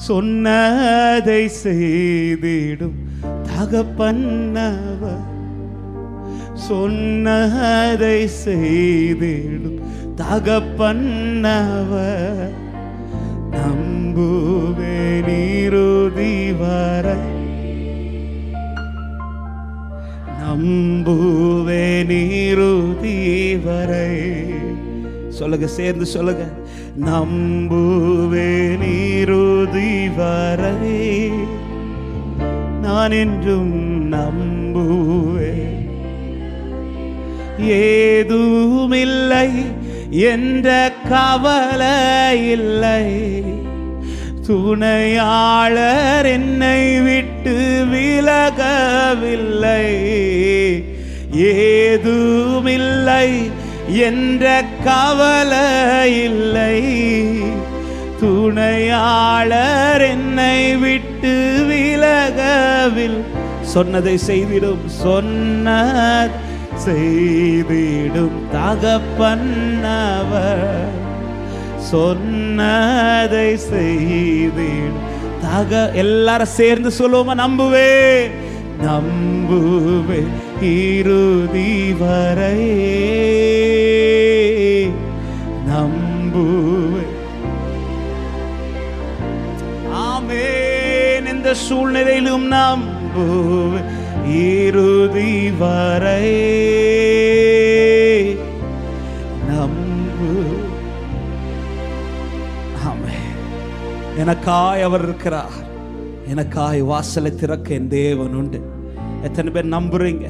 சொன்னதை செய்திடும் தகப்பன்னவர். சொன்னதை செய்திடும் தகப்பன்னவர். நம்புவே நீருதி வர. நம்புவே நீருதி வரை. சொல்லுங்க சேர்ந்து சொல்லுங்க. நம்புவே நீருதி வரை நான் என்றும் நம்புவேன் ஏதுமில்லை என்ற கவலை இல்லை. துணையாளர் என்னை விட்டு விலகவில்லை. ஏதுமில்லை என்ற கவலை இல்லை. துணையாளர் என்னை விட்டு விலகவில் சொன்னதை செய்திடும் சொன்ன செய்திடும் தகப்பன்னவர் சொன்னதை செய்திடும் தக எல்லாரும் சேர்ந்து சொல்லுவோமா நம்புவே நம்புவே இறுதி வரையே. ஆமேன் இந்த சூழ்நிலையிலும் நம்புவே இறுதி வரை நம்பு ஆமே எனக்காய் அவர் இருக்கிறார். எனக்காய் வாசலை திறக்க என் தேவன் உண்டு எத்தனை பேர் நம்புறீங்க?